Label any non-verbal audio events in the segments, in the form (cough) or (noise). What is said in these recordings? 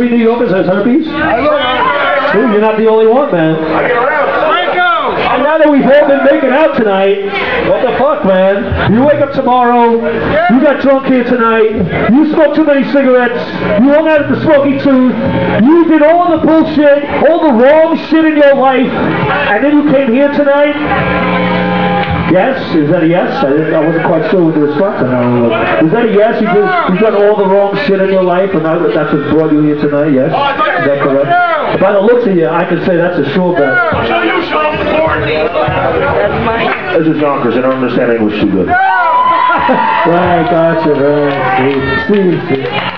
three New Yorkers has herpes? Ooh, you're not the only one, man. And now that we've all been making out tonight, what the fuck, man? You wake up tomorrow, you got drunk here tonight, you smoked too many cigarettes, you hung out at the Smokey Tooth, you did all the bullshit, all the wrong shit in your life, and then you came here tonight? Yes? Is that a yes? I, didn't, I wasn't quite sure what the response on that was. Is that a yes? You did, you've done all the wrong shit in your life, and that, that's what brought you here tonight, yes? Is that correct? By the looks of you, I can say that's a sure bet. This is Yonkers. I don't understand English too good. (laughs) right, gotcha. Right. See, see, see.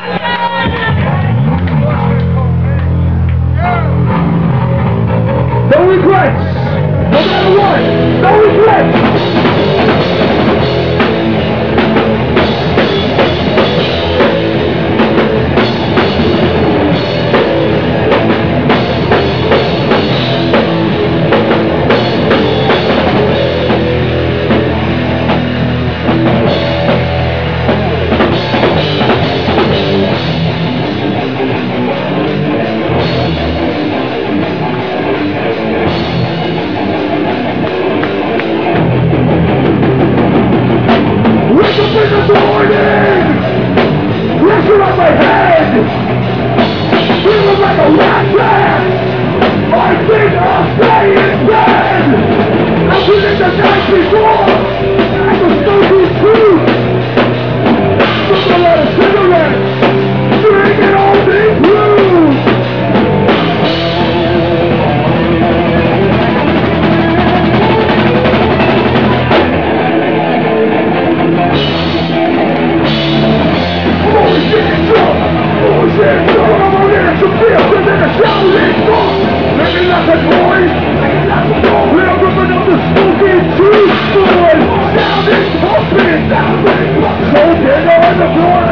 Feeling like a rat rat! I think I'll stay in bed! I've been in the night before! Pumping! So big on the floor!